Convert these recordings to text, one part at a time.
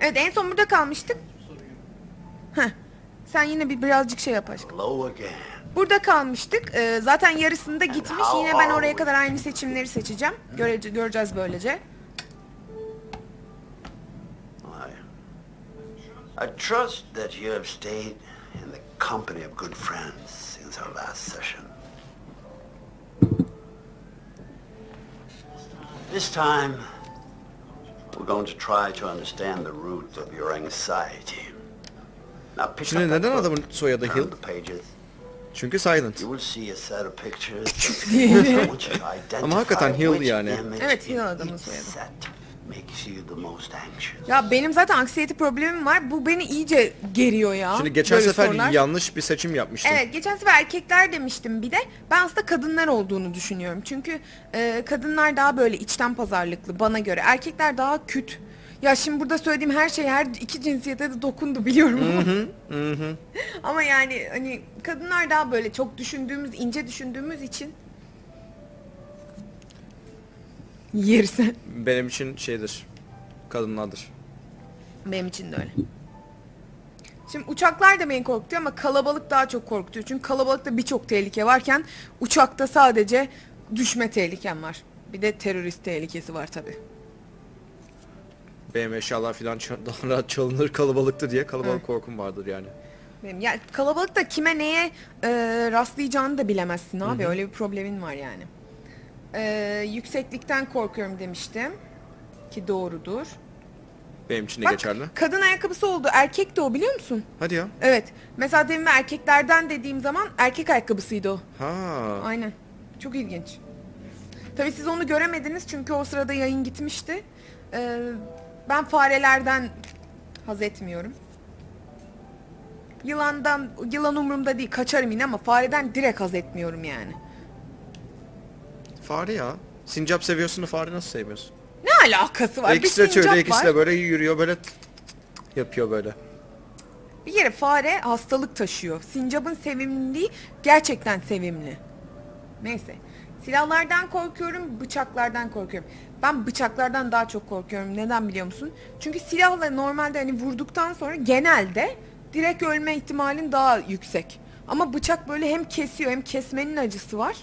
Evet en son burada kalmıştık. Heh. Sen yine bir birazcık şey yap aşkım. Burada kalmıştık. Ee, zaten yarısında gitmiş. Yine ben oraya kadar aynı seçimleri seçeceğim. Görece göreceğiz böylece. I trust that you have stayed in the company of good friends since our last session. This time, we're going to try to understand the root of your anxiety. Now pick Şimdi neden book, adamın soyadı Hill? the pages. Çünkü silent. You will see a set of pictures. Ama hakikaten Hill yani. Evet, Hill adamın soyadı. Makes you the most anxious. Ya benim zaten anksiyete problemim var. Bu beni iyice geriyor ya. Şimdi geçen Böyle sefer sorular. yanlış bir seçim yapmıştım. Evet geçen sefer erkekler demiştim bir de. Ben aslında kadınlar olduğunu düşünüyorum. Çünkü e, kadınlar daha böyle içten pazarlıklı bana göre. Erkekler daha küt. Ya şimdi burada söylediğim her şey her iki cinsiyete de dokundu biliyorum ama. ama yani hani kadınlar daha böyle çok düşündüğümüz, ince düşündüğümüz için yersen. Benim için şeydir. Kadınlardır. Benim için de öyle. Şimdi uçaklar da beni korkutuyor ama kalabalık daha çok korkutuyor. Çünkü kalabalıkta birçok tehlike varken uçakta sadece düşme tehlikem var. Bir de terörist tehlikesi var tabi. Benim eşyalar falan daha rahat çalınır kalabalıktı diye kalabalık korkum vardır yani. Benim ya kalabalıkta kime neye e, rastlayacağını da bilemezsin abi. Öyle bir problemin var yani. E, yükseklikten korkuyorum demiştim. Ki doğrudur. Benim için de Bak geçerli. kadın ayakkabısı oldu. Erkek de o biliyor musun? Hadi ya. Evet. Mesela demin erkeklerden dediğim zaman erkek ayakkabısıydı o. Ha. Aynen. Çok ilginç. Tabii siz onu göremediniz çünkü o sırada yayın gitmişti. Ee, ben farelerden haz etmiyorum. Yılandan, yılan umurumda değil kaçarım yine ama fareden direkt haz etmiyorum yani. Fare ya. Sincap seviyorsun da fare nasıl sevmiyorsun? Ne alakası var? ikisi de sincap ikisi de böyle yürüyor böyle yapıyor böyle. Bir kere fare hastalık taşıyor. Sincapın sevimliliği gerçekten sevimli. Neyse. Silahlardan korkuyorum, bıçaklardan korkuyorum. Ben bıçaklardan daha çok korkuyorum. Neden biliyor musun? Çünkü silahla normalde hani vurduktan sonra genelde direkt ölme ihtimalin daha yüksek. Ama bıçak böyle hem kesiyor hem kesmenin acısı var.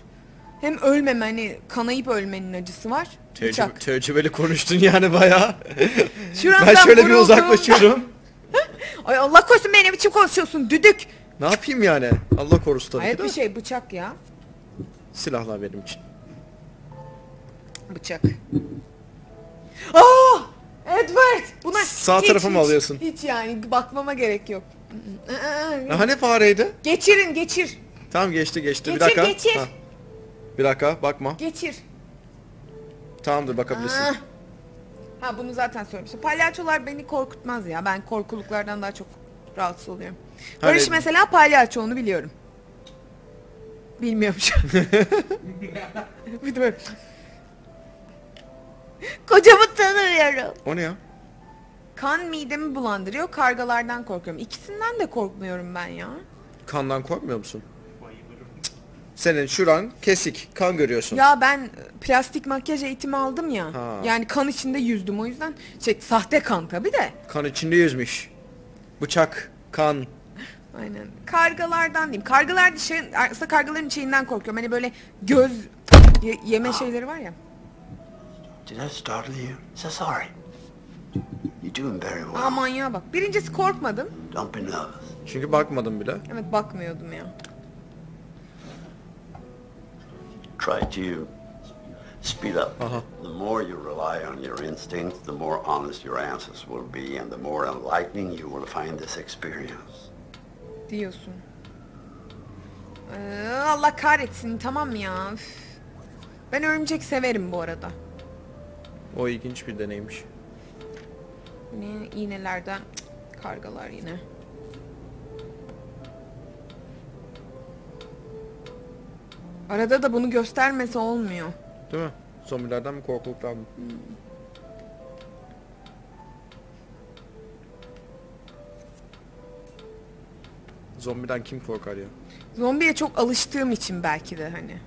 Hem ölmeme hani kanayıp ölmenin acısı var. Tecrübe, Bıçak. tecrübeli konuştun yani bayağı. Şuramdan ben şöyle bir vuruldum. uzaklaşıyorum. Ay Allah korusun beni ne biçim konuşuyorsun düdük. ne yapayım yani? Allah korusun tabii Hayır ki bir şey bıçak ya. Silahlar benim için. Bıçak. Aa! Edward! Buna Sağ tarafı mı hiç, alıyorsun? Hiç yani bakmama gerek yok. Ya hani fareydi? Geçirin geçir. Tamam geçti geçti. bir Geçir, dakika. geçir. Ha. Bir dakika bakma. Geçir. Tamamdır bakabilirsin. Ah. Ha bunu zaten söylemiştim. Palyaçolar beni korkutmaz ya. Ben korkuluklardan daha çok rahatsız oluyorum. Hani- Barış mesela palyaço onu biliyorum. Bilmiyormuş. Böyle. Kocamı tanıyorum. O ne ya? Kan midemi bulandırıyor. Kargalardan korkuyorum. İkisinden de korkmuyorum ben ya. Kandan korkmuyor musun? Senin şuran kesik. Kan görüyorsun. Ya ben plastik makyaj eğitimi aldım ya. Ha. Yani kan içinde yüzdüm o yüzden. Şey sahte kan tabi de. Kan içinde yüzmüş. Bıçak, kan. Aynen. Kargalardan diyeyim. Kargalar şey, aslında kargaların şeyinden korkuyorum. Hani böyle göz ye- yeme şeyleri var ya. Did I startle you? So sorry. You're doing very well. Aa manyağa bak. Birincisi korkmadım. Don't be nervous. Çünkü bakmadım bile. Evet bakmıyordum ya. Try to speed up. Uh-huh. The more you rely on your instincts, the more honest your answers will be, and the more enlightening you will find this experience. Diyorsun. Ee, Allah kahretsin tamam ya? Üf. Ben örümcek severim bu arada. O ilginç bir deneymiş. Yine iğnelerden Cık, kargalar yine. Arada da bunu göstermese olmuyor. Değil mi? Zombilerden mi korkuluktan mı? Zombiden kim korkar ya? Zombiye çok alıştığım için belki de hani.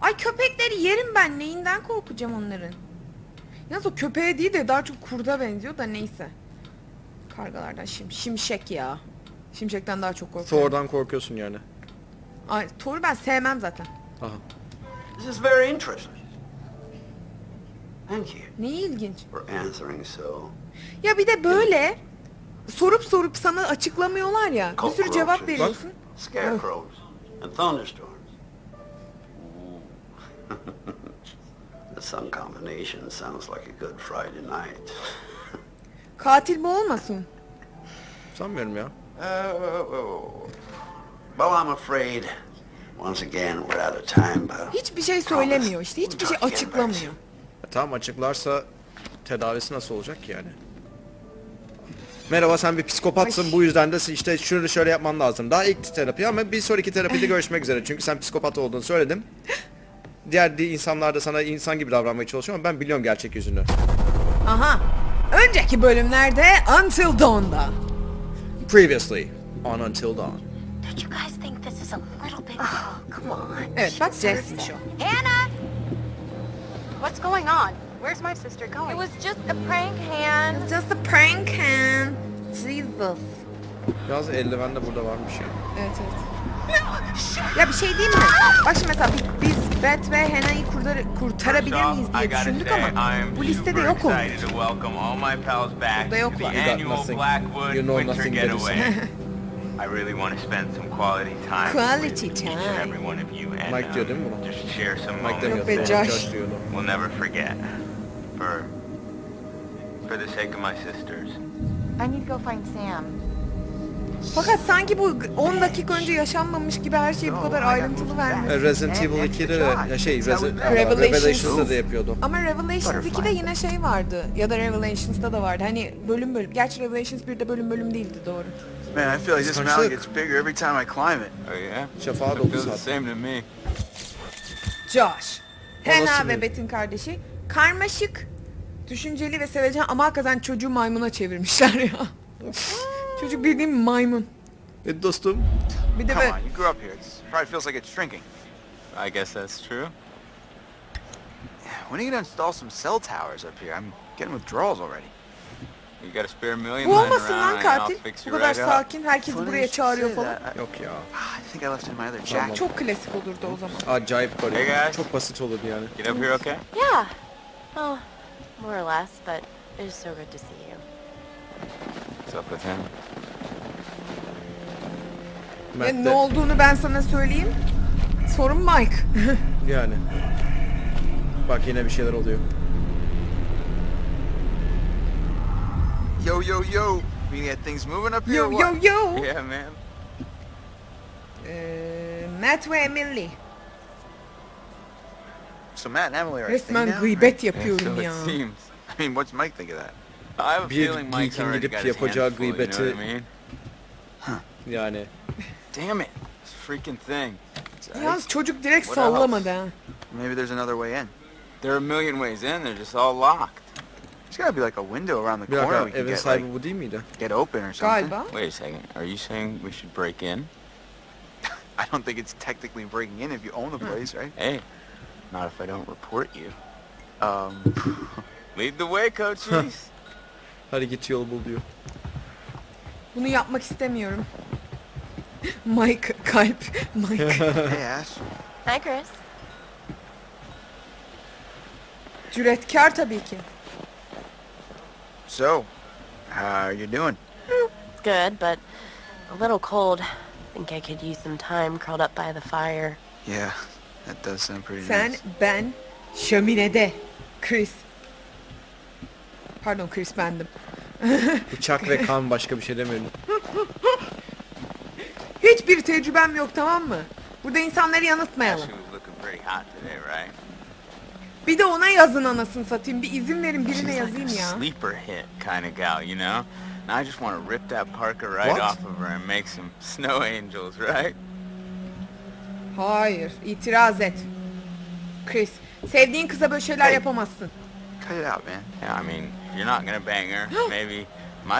Ay köpekleri yerim ben. Neyinden korkacağım onların? Yalnız o köpeğe değil de daha çok kurda benziyor da neyse. Kargalardan şim, şimşek ya. Şimşekten daha çok korkuyorum. Thor'dan korkuyorsun yani. Ay, Thor'u ben sevmem zaten. Aha. This is very interesting. Thank you Ne ilginç. for answering so. Ya bir de böyle sorup sorup sana açıklamıyorlar ya. Bir sürü cevap veriyorsun. Scarecrows and thunderstorms. Sun combination sounds like a good Friday night. Katil bu olmasın? Sanmıyorum ya. Well, I'm afraid once again we're out of time, but Hiçbir şey söylemiyor işte. Hiçbir şey açıklamıyor. E, tamam açıklarsa tedavisi nasıl olacak ki yani? Merhaba sen bir psikopatsın Ay. bu yüzden de işte şunu şöyle yapman lazım. Daha ilk terapi ama bir sonraki terapide görüşmek üzere. Çünkü sen psikopat olduğunu söyledim. Diğer di- insanlar da sana insan gibi davranmaya çalışıyor ama ben biliyorum gerçek yüzünü. Aha. Önceki bölümlerde Until Dawn'da. Previously on Until Dawn. Don't you guys Evet bak She Jess'miş deserves o. it. Anna! What's going on? Where's my sister going? It was just a prank, Han. It's just a prank and... Jesus. Yalnız eldiven de burada varmış ya. Evet evet. Ya bir şey diyeyim mi? Bak şimdi mesela biz Beth ve Hannah'yı kurtar- kurtarabilir miyiz diye düşündük ama bu listede yok olmuş. excited to welcome all my pals back Burada to yoklar. You got nothing. You know nothing Getaway. I really want to spend some quality time Quality with each and every one of you and Mike diyor değil mi buna? just share some Mike moments demiyor. be that Josh. Josh diyordu. we'll never forget. For for the sake of my sisters. I need to go find Sam. Fakat sanki bu 10 dakika önce yaşanmamış gibi her şeyi bu kadar ayrıntılı vermiş. E, Resident Evil 2'de de ya şey Resi- Revelations. Revelations'da da yapıyordu. Ama Revelations 2'de yine şey vardı. Ya da Revelations'da da vardı. Hani bölüm bölüm. Gerçi Revelations 1'de bölüm bölüm değildi doğru. Man, I feel like this mountain gets bigger every time I climb it. Oh yeah? It feels the same to me. Josh. Bir- ve Beth'in kardeşi. Karmaşık, düşünceli ve sevecen ama hakikaten çocuğu maymuna çevirmişler ya. Çocuk bildiğin maymun. E dostum Bir de Come böyle on, you grew up here. It probably feels like it's shrinking. I guess that's true. When are you gonna install some cell towers up here? I'm getting withdrawals already. You got a spare million bu olmasın lan katil. fix Bu you kadar right up. sakin, herkes buraya çağırıyor falan. yok ya. Ah, I think I left it in my other Tamam. jacket. Çok klasik olurdu o zaman. Acayip garip. Hey guys. Çok basit olurdu yani. Get up here okay? Yeah. Oh, more or less, but it is so good to see you. What's up with him? Matt ne olduğunu ben sana söyleyeyim. Sorun Mike. Yani. Bak yine bir şeyler oluyor. Yo, yo, yo. We get things moving up here yo yo yo. Yeah man. Ee, Matt ve Emily. So Matt and Emily are a thing Resmen now, gıybet right? yapıyorum so ya. it seems. I mean, what's Mike think of that? I have a Bir feeling Mike's already gidip got his yapacağı hands full, you know what I mean? Huh. Yani. Damn it. This freaking thing. Yalnız çocuk direkt What sallamadı ha. Maybe there's another way in. There are a million ways in, they're just all locked. Gotta be like a window around the Bir corner we can get, like, bu değil miydi? get open or something. Galiba. Wait a second, are you saying we should break in? I don't think it's technically breaking in if you own the place, right? Hey, not if I don't report you. Um, Lead the way, coaches. Hadi git yol bul diyor. Bunu yapmak istemiyorum. Mike kalp. Mike. hey Ash. Hi, Chris. Cüretkar tabii ki. So, how are you doing? It's good, but a little cold. Think I could use some time curled up by the fire. Yeah, that does sound pretty Sen, nice. ben, şöminede. Chris. Pardon Chris bendim. Bıçak ve kan başka bir şey demiyorum. Hiçbir tecrübem yok tamam mı? Burada insanları yanıltmayalım. Ashley was looking pretty hot today, right? Bir de ona yazın anasını satayım. Bir izin verin birine yazayım a ya. sleeper hit kind of gal, you know? And I just want to rip that Parker right What? off of her and make some snow angels, right? Hayır, itiraz et. Chris, sevdiğin kıza böyle şeyler Hey. yapamazsın. Cut it out, man. Yeah, I mean, you're not gonna bang her. Maybe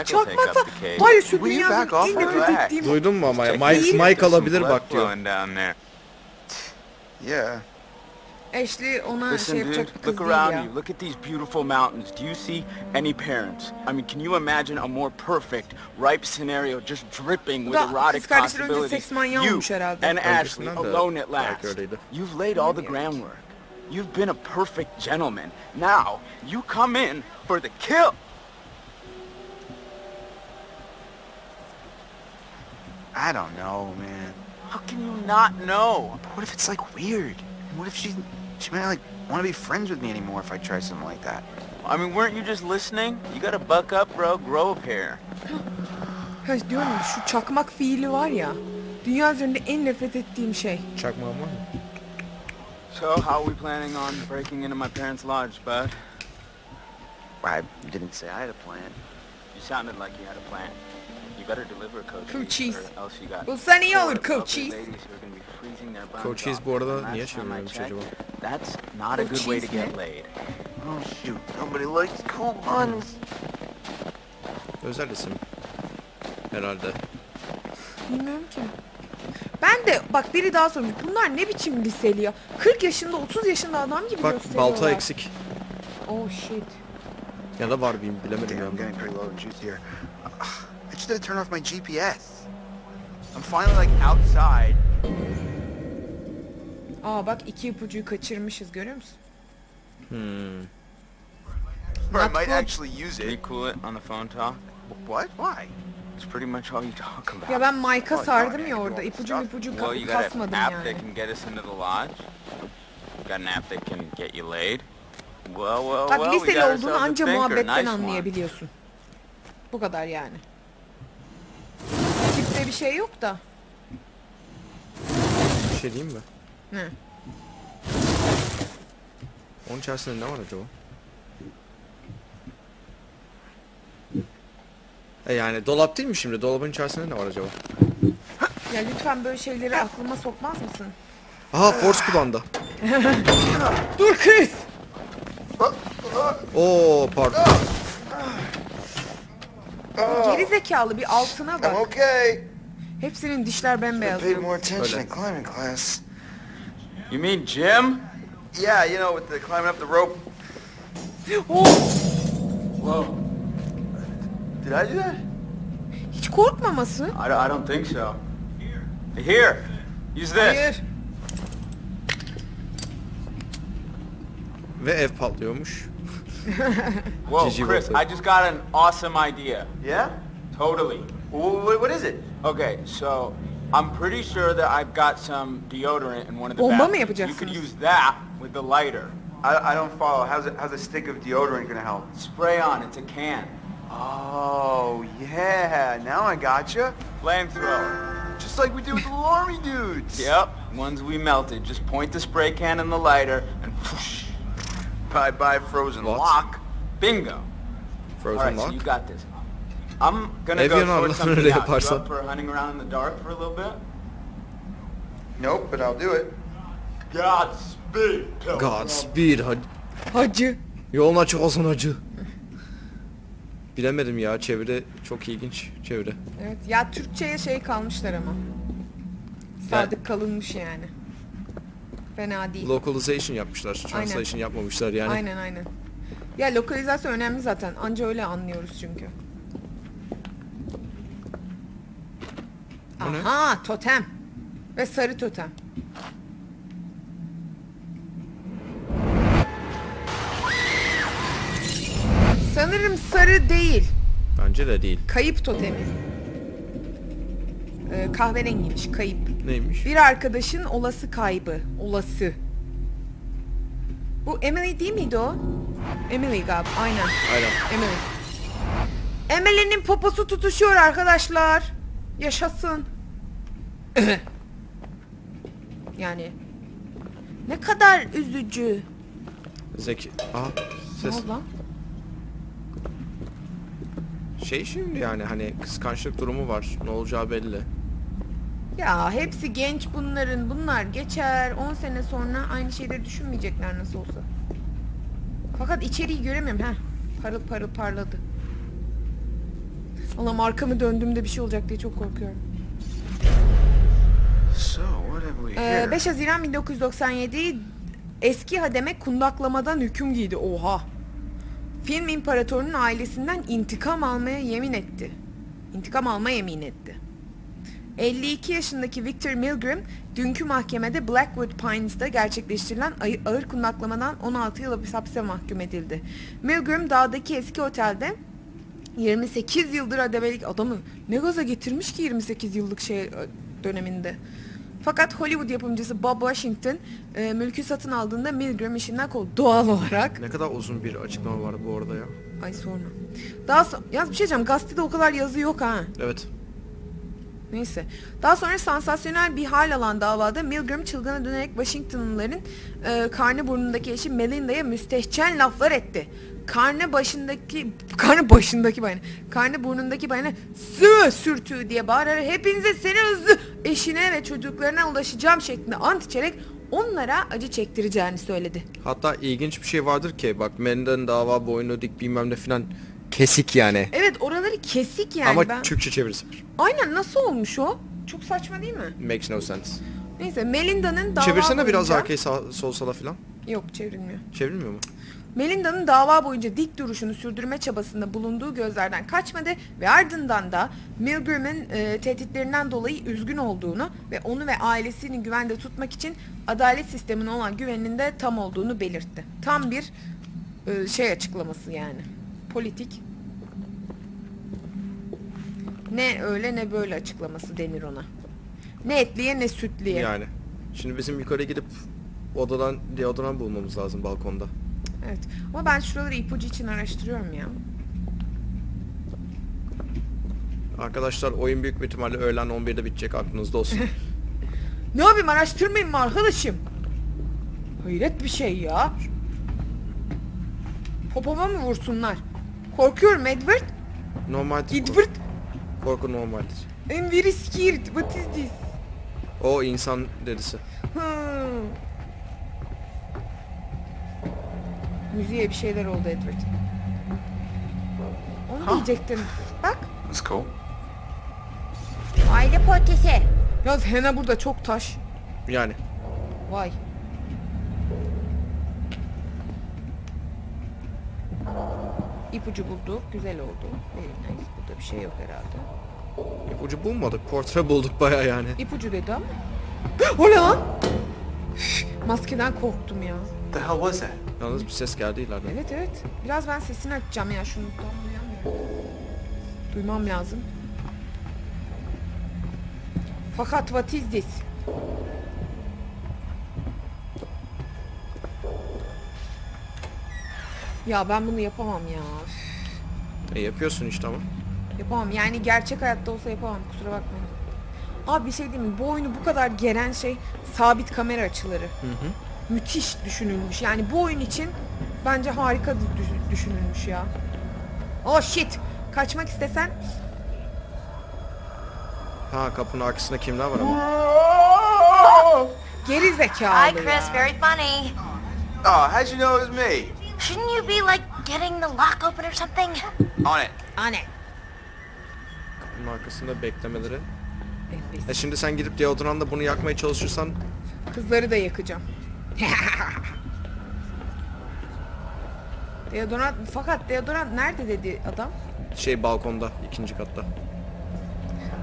will take up the case. ya şu dünyanın en nefret ettiğim... Duydun mu ama ya? Mike. Mike alabilir bak diyor. Yeah. Ashley ona Listen, şey dude, yapacak bir look around ya. you. Look at these beautiful mountains. Do you see any parents? I mean, can you imagine a more perfect, ripe scenario just dripping with Bu erotic kız kardeşleri önce possibilities? You herhalde. and Ashley alone at last. You've laid all the groundwork. You've been a perfect gentleman. Now, you come in for the kill. I don't know, man. How can you not know? What if it's like weird? What if she she might not like want to be friends with me anymore if I try something like that? I mean, weren't you just listening? You gotta buck up, bro. Grow a pair. Ha, diyorum ya, şu çakmak fiili var ya. Dünya üzerinde en nefret ettiğim şey. Çakmağın var mı? So, how are we planning on breaking into my parents' lodge, bud? I didn't say I had a plan. You sounded like you had a plan. You better deliver, Coach. Coach Cheese. Or else you got Bulsan iyi olur, lovely Coach Cheese. are gonna be freezing their bums Coach Cheese bu arada niye time çevirmemiş acaba? That's not a good way to get laid. Oh shoot, nobody likes cool buns. Özel isim. Herhalde. Bilmiyorum ki. Ben de bak biri daha sormuş. Bunlar ne biçim liseli ya? 40 yaşında 30 yaşında adam gibi Bak gösteriyorlar. balta eksik. Oh shit. Ya da var bilmiyorum bilemedim Damn, ya. I'm getting pretty low in juice here. I just had to turn off my GPS. I'm finally like outside. Aa bak iki ipucuyu kaçırmışız görüyor musun? Hmm. Or I might actually use Can you it. cool it on the phone talk? What? Why? It's pretty much all you talk about. Ya ben Mike'a sardım ya orada. İpucu ipucu Well, you got an kasmadım app that can get us into the lodge. You got an app that can get you laid. Well, well, Bak well, we liseli olduğunu anca muhabbetten Nice one. anlayabiliyorsun. Bu kadar yani. Tipte bir şey yok da. Bir şey diyeyim mi? Ne? Onun içerisinde ne var acaba? E yani dolap değil mi şimdi? Dolabın içerisinde ne var acaba? Ya lütfen böyle şeyleri aklıma sokmaz mısın? Aha force kumanda. Dur kız! Oo pardon. Geri zekalı bir altına I'm bak. okay. Hepsinin dişler bembeyaz. paid more attention in climbing class. You mean Jim? Yeah, you know, with the climbing up the rope. Oh, Whoa. Did I do that? hiç korkmaması. I, I don't think so. Here, use this. Hayır. Ve ev patlıyormuş. Whoa, Chris. I just got an awesome idea. Yeah? Totally. What, what is it? Okay, so I'm pretty sure that I've got some deodorant in one of the Bomba mı bathrooms. You yapacaksınız? could use that with the lighter. I, I don't follow. How's, it, how's a stick of deodorant gonna help? Spray on, it's a can. Oh, yeah. Now I got gotcha. Flamethrower. Just like we did with the little army dudes. Yep, ones we melted. Just point the spray can in the lighter and whoosh. Bye bye frozen What? lock. Bingo. Frozen Alright, so lock. you got this. I'm gonna Ev go sort something öyle out. You up for hunting around in the dark for a little bit? Nope, but I'll do it. Godspeed. Pilgrim. Godspeed hacı. Hacı. Yolun açık olsun hacı. Bilemedim ya çeviri çok ilginç çeviri. Evet ya Türkçe'ye şey kalmışlar ama. Sadık kalınmış yani. Fena değil. Localization yapmışlar. Translation yapmamışlar yani. Aynen aynen. Ya lokalizasyon önemli zaten. Anca öyle anlıyoruz çünkü. Ne? Aha totem. Ve sarı totem. Sanırım sarı değil. Bence de değil. Kayıp totemi. Ee, kahverengiymiş kayıp. Neymiş? Bir arkadaşın olası kaybı. Olası. Bu Emily değil miydi o? Emily galiba. Aynen. Aynen. Emily. Emily'nin poposu tutuşuyor arkadaşlar. Yaşasın. yani. Ne kadar üzücü. Zeki. Ne ses. oldu lan? Şey şimdi yani hani kıskançlık durumu var. Ne olacağı belli. Ya hepsi genç bunların. Bunlar geçer. 10 sene sonra aynı şeyleri düşünmeyecekler nasıl olsa. Fakat içeriği göremiyorum. Heh. Parıl parıl parladı. Allah'ım arkamı döndüğümde bir şey olacak diye çok korkuyorum. Ee, here? 5 Haziran 1997 Eski hademe kundaklamadan hüküm giydi. Oha. Film imparatorunun ailesinden intikam almaya yemin etti. İntikam alma yemin etti. 52 yaşındaki Victor Milgram dünkü mahkemede Blackwood Pines'da gerçekleştirilen ağır kundaklamadan 16 yıl hapis hapse mahkum edildi. Milgram dağdaki eski otelde 28 yıldır adebelik adamı ne gaza getirmiş ki 28 yıllık şey döneminde. Fakat Hollywood yapımcısı Bob Washington e, mülkü satın aldığında Milgram işinden kovdu doğal olarak. Ne kadar uzun bir açıklama var bu arada ya. Ay sorma. Daha so- yaz bir şey diyeceğim gazetede o kadar yazı yok ha. Evet. Neyse. Daha sonra sansasyonel bir hal alan davada Milgram çılgına dönerek Washingtonlıların e, karnı burnundaki eşi Melinda'ya müstehcen laflar etti. Karnı başındaki, karnı başındaki bayana, karnı burnundaki bayana sü sürtüğü diye bağırarak hepinize seni hızlı eşine ve çocuklarına ulaşacağım şeklinde ant içerek onlara acı çektireceğini söyledi. Hatta ilginç bir şey vardır ki bak Melinda'nın dava boynu dik bilmem ne filan kesik yani. Evet oraları kesik yani Ama ben. Türkçe çevirisi var. Aynen nasıl olmuş o? Çok saçma değil mi? Makes no sense. Neyse Melinda'nın dava Çevirsene biraz boyunca- arkayı sağ, sol sola filan. Yok çevrilmiyor. Çevrilmiyor mu? Melinda'nın dava boyunca dik duruşunu sürdürme çabasında bulunduğu gözlerden kaçmadı ve ardından da Milgram'ın e, tehditlerinden dolayı üzgün olduğunu ve onu ve ailesini güvende tutmak için adalet sistemine olan güveninin de tam olduğunu belirtti. Tam bir e, şey açıklaması yani. Politik. Ne öyle ne böyle açıklaması denir ona. Ne etliye ne sütliye. Yani. Şimdi bizim yukarı gidip odadan deodorant bulmamız lazım balkonda. Evet. Ama ben şuraları ipucu için araştırıyorum ya. Arkadaşlar oyun büyük bir ihtimalle öğlen 11'de bitecek aklınızda olsun. Ne yapayım araştırmayayım mı arkadaşım? Hayret bir şey ya. Popoma mı vursunlar? Korkuyorum Edward. Normaldir. Edward. Korku normaldir. I'm very scared. What is this? O insan derisi. Hmm. Müziğe bir şeyler oldu Edward. Onu diyecektim. Bak. Let's go. Aile portresi. Yaz Hena burada çok taş. Yani. Vay. İpucu bulduk. Güzel oldu. Very nice. Burada bir şey yok herhalde. İpucu bulmadık. Portre bulduk baya yani. İpucu dedi ama. o ne lan? Maskeden korktum ya. The hell was that? Yalnız bir ses geldi ileriden. Evet evet. Biraz ben sesini açacağım ya şunu. Tam duyamıyorum. Duymam lazım. Fakat what is this? Ya ben bunu yapamam ya. E yapıyorsun işte ama. Yapamam. Yani gerçek hayatta olsa yapamam. Kusura bakmayın. Abi bir şey diyeyim mi? Bu oyunu bu kadar geren şey sabit kamera açıları. Müthiş düşünülmüş. Yani bu oyun için bence harika düş- düşünülmüş ya. Oh shit. Kaçmak istesen Ha kapının arkasında kimler var ama. geri zekalı Hi, Chris. ya. Very funny. Oh, how'd you know it was me? Shouldn't you be like getting the lock open or something? On it. Anne. Kapının arkasında beklemeleri. E şimdi sen gidip deodorantla bunu yakmaya çalışırsan Kızları da yakacağım. deodorant fakat deodorant nerede dedi adam? şey balkonda ikinci katta.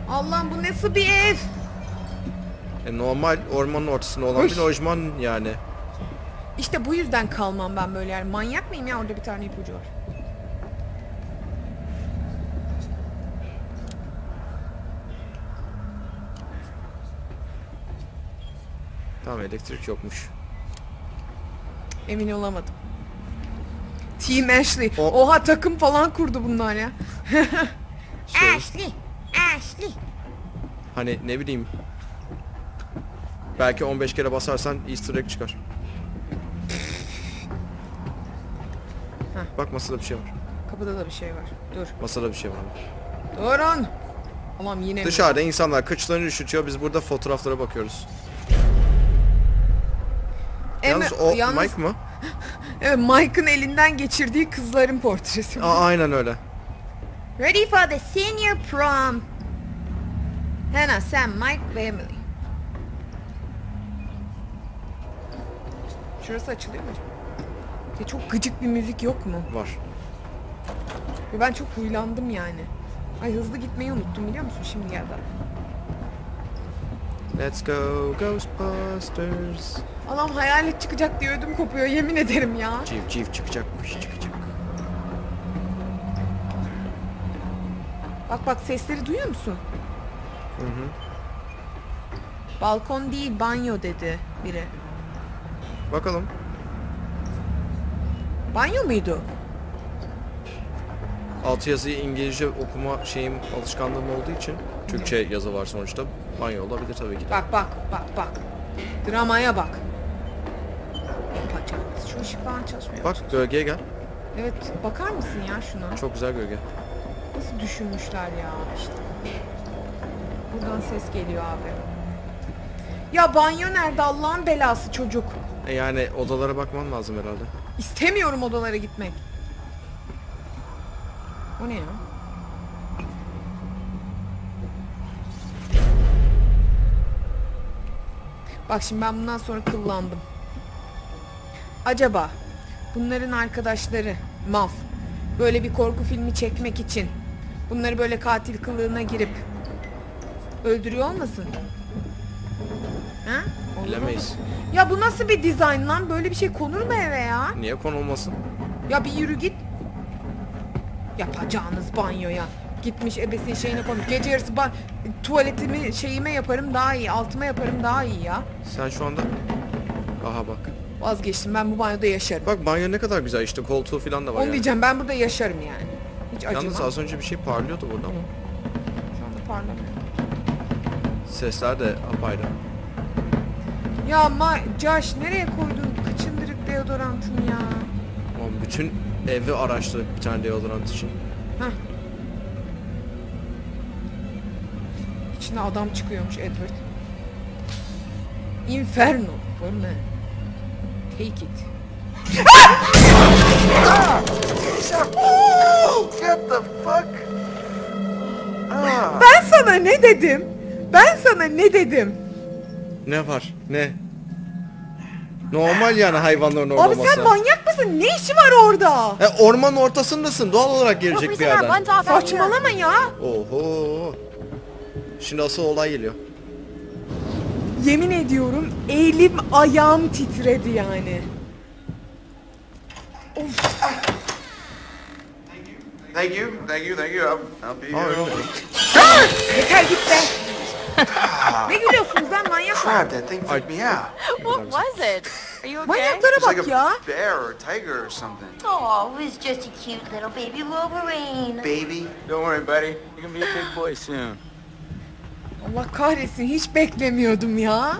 Allah'ım bu nasıl bir ev? E normal ormanın ortasında olan bir lojman yani. İşte bu yüzden kalmam ben böyle yani. Manyak mıyım ya orada bir tane ipucu var. Tamam elektrik yokmuş. Emin olamadım. Team Ashley. O- Oha takım falan kurdu bunlar ya. Şey, Ashley. Ashley. hani ne bileyim. Belki 15 kere basarsan easter egg çıkar. Bak masada bir şey var. Kapıda da bir şey var. Dur. Masada bir şey var. Durun. Allah'ım yine? Dışarıda insanlar kıçlarını üşütüyor. Biz burada fotoğraflara bakıyoruz. Yalnız o yalnız- Mike mı? Evet Mike'ın elinden geçirdiği kızların portresi. Aa, aynen öyle. Ready for the senior prom. Hannah, Sam, Mike ve Emily. Şurası açılıyor mu acaba? Ya çok gıcık bir müzik yok mu? Var. Ve ben çok huylandım yani. Ay hızlı gitmeyi unuttum biliyor musun? Şimdi geldi. Let's go Ghostbusters. Allah'ım hayalet çıkacak diye ödüm kopuyor yemin ederim ya. Civ civ çıkacakmış çıkacak. Bak bak sesleri duyuyor musun? Hı hı. Balkon değil banyo dedi biri. Bakalım. Banyo muydu? Altı yazıyı İngilizce okuma şeyim alışkanlığım olduğu için Türkçe yazı var sonuçta. Banyo olabilir tabii ki de. Bak bak bak bak. Dramaya bak. Şu ışık falan çalışmıyor. Bak gölgeye gel. Evet bakar mısın ya şuna? Çok güzel gölge. Nasıl düşünmüşler ya işte. Buradan ses geliyor abi. Ya banyo nerede Allah'ın belası çocuk. E yani odalara bakman lazım herhalde. İstemiyorum odalara gitmek. O ne ya? Bak şimdi ben bundan sonra kıllandım. Acaba bunların arkadaşları mal böyle bir korku filmi çekmek için bunları böyle katil kılığına girip öldürüyor olmasın? Ha? Bilemeyiz. Ya bu nasıl bir dizayn lan? Böyle bir şey konur mu eve ya? Niye konulmasın? Ya bir yürü git. Yapacağınız banyoya. Gitmiş ebesin şeyine koymuş. Gece yarısı ban tuvaletimi şeyime yaparım daha iyi. Altıma yaparım daha iyi ya. Sen şu anda... Aha bak. Vazgeçtim ben bu banyoda yaşarım. Bak banyo ne kadar güzel işte koltuğu falan da var Onu yani. diyeceğim ben burada yaşarım yani. Hiç acımam. Yalnız az önce bir şey parlıyordu burada ama. Şu anda parlamıyor. Sesler de apayrı. Ya ma Josh nereye koydun kıçındırık deodorantını ya? Ama bütün evi araştırdık bir tane deodorant için. Heh. İçine adam çıkıyormuş Edward. Inferno. For me. Take it. Get the fuck? Ah. Ben sana ne dedim? Ben sana ne dedim? Ne var? Ne? Normal yani hayvanların orada Abi olması. sen manyak mısın? Ne işi var orada? E, ormanın ortasındasın. Doğal olarak gelecek bir yerden. Saçmalama ya. Oho. Şimdi asıl olay geliyor. Yemin ediyorum elim ayağım titredi yani. Thank you, thank you, thank you. I'll, I'll be here. Yeter git be. Ne gülüyorsunuz lan manyaklar? Crap, that thing freaked me out. What was it? Are you okay? Manyaklara It's like bak a ya. bear or tiger or something. Oh, it was just a cute little baby Wolverine. Baby. Don't worry, buddy. You're gonna be a big boy soon. Allah kahretsin hiç beklemiyordum ya.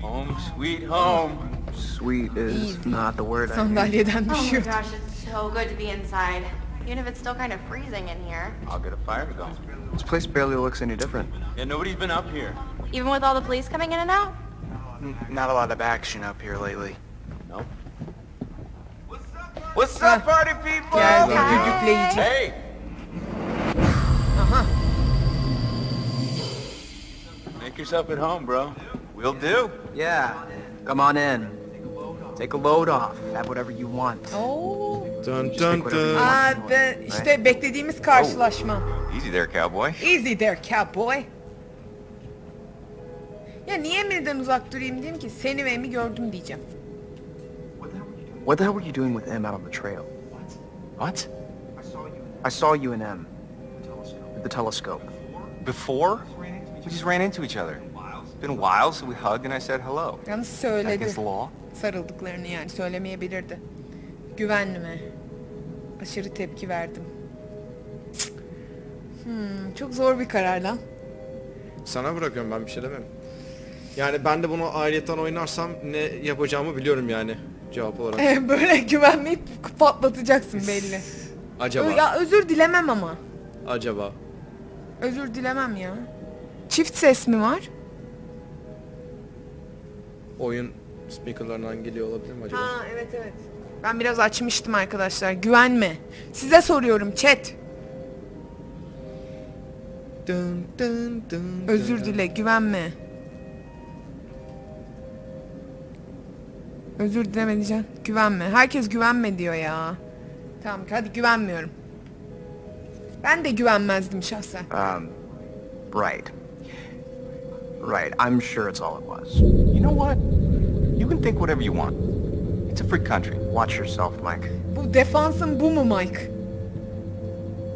Home, sweet home. Sweet is Easy. not the word I Sandalyeden Oh my gosh, it's so good to be inside. Even if it's still kind of freezing in here. I'll get a fire going. This place barely looks any different. Yeah, nobody's been up here. Even with all the police coming in and out? Not a lot of action up here lately. No. What's up, party people? Geldi düdükleyici. Hey! Aha. Make yourself at home, bro. We'll do. Yeah, come on in. Take a load off. Have whatever you want. Oo. Dun dun dun. Aa, de, işte beklediğimiz karşılaşma. Easy there, cowboy. Easy there cowboy. Ya niye Emir'den uzak durayım diyeyim ki seni ve Em'i gördüm diyeceğim. What the hell were you doing with M out on the trail? What? I saw you and M. With the telescope. Before? We just ran into each other. It's been a while, so we hugged and I said hello. Yalnız söyledi. against the law? Sarıldıklarını yani söylemeyebilirdi. Güvenli mi? Aşırı tepki verdim. Hmm, çok zor bir karar lan. Sana bırakıyorum ben bir şey demem. Yani ben de bunu ayrıyetten oynarsam ne yapacağımı biliyorum yani cevap olarak. Böyle güvenmeyip patlatacaksın belli. Acaba. Ö- Ya özür dilemem ama. Acaba. Özür dilemem ya. Çift ses mi var? Oyun speakerlarından geliyor olabilir mi acaba? Ha evet evet. Ben biraz açmıştım arkadaşlar. Güvenme. Size soruyorum chat. Dın dın dın Özür dile, güvenme. Özür dileme diyeceksin. Güvenme. Herkes güvenme diyor ya. Tamam hadi güvenmiyorum. Ben de güvenmezdim şahsen. Um, right. Right, I'm sure it's all it was. You know what? You can think whatever you want. It's a free country. Watch yourself, Mike. Bu defansın bu mu Mike?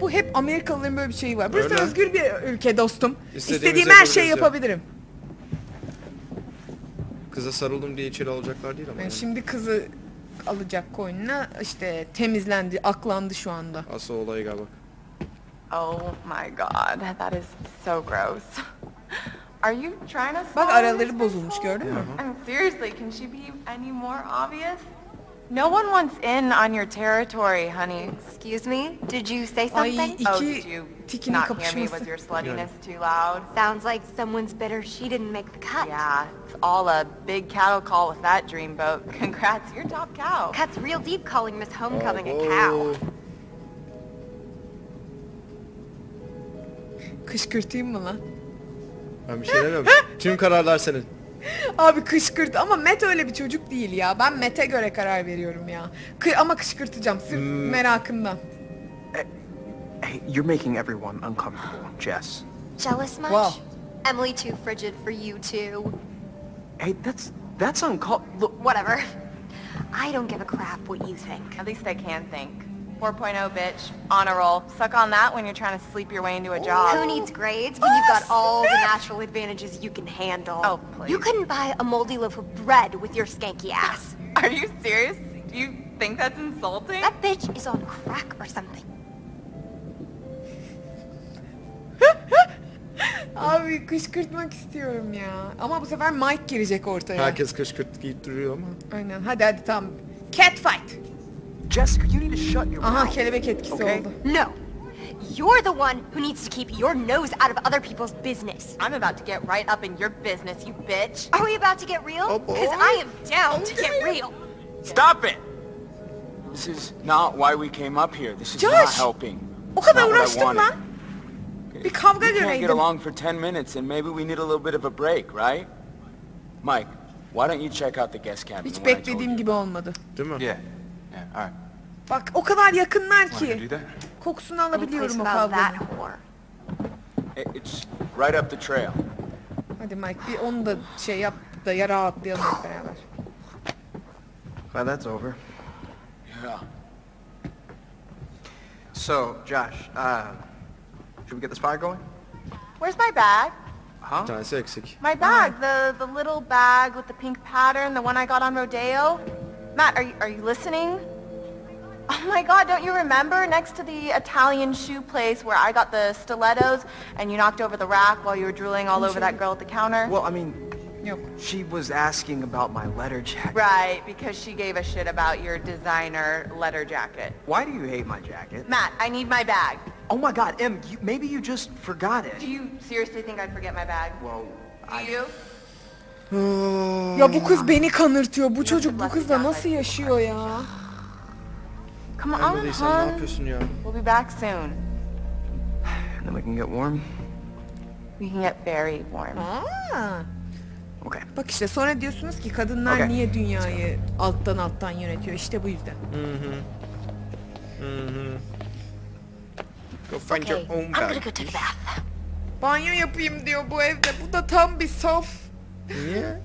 Bu hep Amerikalıların böyle bir şeyi var. Burası Öyle. özgür bir ülke dostum. İstediğimizi İstediğim her şeyi yapabiliriz ya. yapabilirim. Kıza sarıldım diye içeri alacaklar değil ama. Yani yani. şimdi kızı alacak koynuna işte temizlendi, aklandı şu anda. Asıl olayı galiba. Oh my god, that is so gross. Are you trying to Bak swallow araları this bozulmuş gördün mü? I mean, seriously, can she be any more obvious? No one wants in on your territory, honey. Excuse me? Did you say Ay something? Oh, iki did you tikinin not hear me? kapışması. Was your sluttiness too loud? Sounds like someone's bitter she didn't make the cut. Yeah, it's all a big cattle call with that dreamboat. Congrats, you're top cow. Cut's real deep calling Miss Homecoming a oh, cow. Kışkırtayım mı lan? Ben bir şey demiyorum. Tüm kararlar senin. Abi kışkırt ama Met öyle bir çocuk değil ya. Ben Met'e göre karar veriyorum ya. Kı- ama kışkırtacağım sırf Hmm. merakımdan. Hey, you're making everyone uncomfortable, Jess. Jealous much? Wow. Emily too frigid for you too. Hey, that's that's uncalled. Look, Whatever. I don't give a crap what you think. At least I can think. 4.0 bitch, on a roll. Suck on that when you're trying to sleep your way into a job. Who needs grades when you've got all the natural advantages you can handle? Oh, please. You couldn't buy a moldy loaf of bread with your skanky ass. Are you serious? Do you think that's insulting? That bitch is on crack or something. Abi kışkırtmak istiyorum ya. Ama bu sefer Mike girecek ortaya. Herkes kışkırt giyip duruyor ama. Aynen hadi hadi tamam. Cat fight. Jessica, you need to shut your Aha mouth. kelebek etkisi Okay. oldu. No. You're the one who needs to keep your nose out of other people's business. I'm about to get right up in your business, you bitch. Are we about to get real? Oh, boy. Because I am down to get real. Stop it! This is not why we came up here. This is not Josh! helping. O kadar Not uğraştım lan. Bir kavga We can't get göreydim. along for 10 minutes and maybe we need a little bit of a break, right? Mike, why don't you check out the guest cabin Hiç beklediğim gibi olmadı. Değil mi? Yeah. Yeah, all right. Bak o kadar yakınlar Want to ki. do that? Kokusunu Any place alabiliyorum o that kavganın. whore. It's right up the trail. Hadi Mike bir onu da şey yap da yara atlayalım hep beraber. Glad that's over. Yeah. So, Josh, uh, should we get this fire going? Where's my bag? Huh? tanesi eksik. My bag, the the little bag with the pink pattern, the one I got on Rodeo. Matt, are you are you listening? Oh my god, don't you remember next to the Italian shoe place where I got the stilettos and you knocked over the rack while you were drooling all over that girl at the counter? Well, I mean, Yok. she was asking about my letter jacket. Right, because she gave a shit about your designer letter jacket. Why do you hate my jacket? Matt, I need my bag. Oh my God, Em, you, maybe you just forgot it. Do you seriously think I'd forget my bag? Well, Do I, you? Ya bu kız beni kanırtıyor. Bu çocuk bu kızla nasıl yaşıyor ya? Come on, Anladıysan ne hon. yapıyorsun ya? We'll be back soon. and then we can get warm. We can get very warm. Aa. Okay. Bak işte sonra diyorsunuz ki kadınlar Okey. niye dünyayı alttan alttan yönetiyor? İşte bu yüzden. Go find Okay, your own I'm gonna bag. go take a bath. Banyo yapayım diyor bu evde. Bu da tam bir saf. Niye?